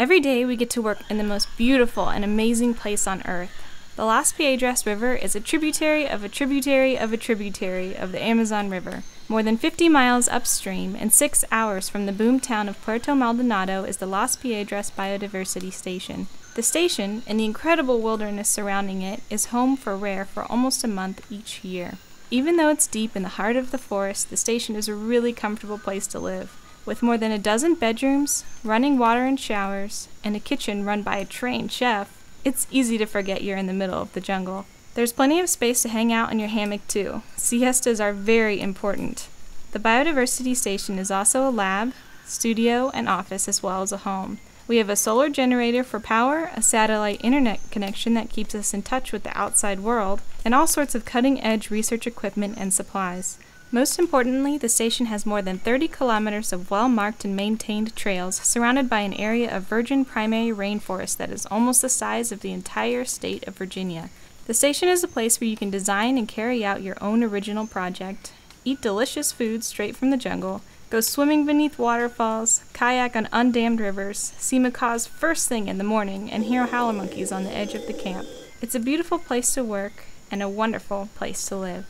Every day we get to work in the most beautiful and amazing place on earth. The Las Piedras River is a tributary of a tributary of a tributary of the Amazon River. More than 50 miles upstream and six hours from the boom town of Puerto Maldonado is the Las Piedras Biodiversity Station. The station, and the incredible wilderness surrounding it, is home for rare for almost a month each year. Even though it's deep in the heart of the forest, the station is a really comfortable place to live. With more than a dozen bedrooms, running water and showers, and a kitchen run by a trained chef, it's easy to forget you're in the middle of the jungle. There's plenty of space to hang out in your hammock too. Siestas are very important. The Biodiversity Station is also a lab, studio, and office as well as a home. We have a solar generator for power, a satellite internet connection that keeps us in touch with the outside world, and all sorts of cutting edge research equipment and supplies. Most importantly, the station has more than 30 kilometers of well marked and maintained trails surrounded by an area of virgin primary rainforest that is almost the size of the entire state of Virginia. The station is a place where you can design and carry out your own original project, eat delicious food straight from the jungle, go swimming beneath waterfalls, kayak on undammed rivers, see macaws first thing in the morning, and hear howler monkeys on the edge of the camp. It's a beautiful place to work and a wonderful place to live.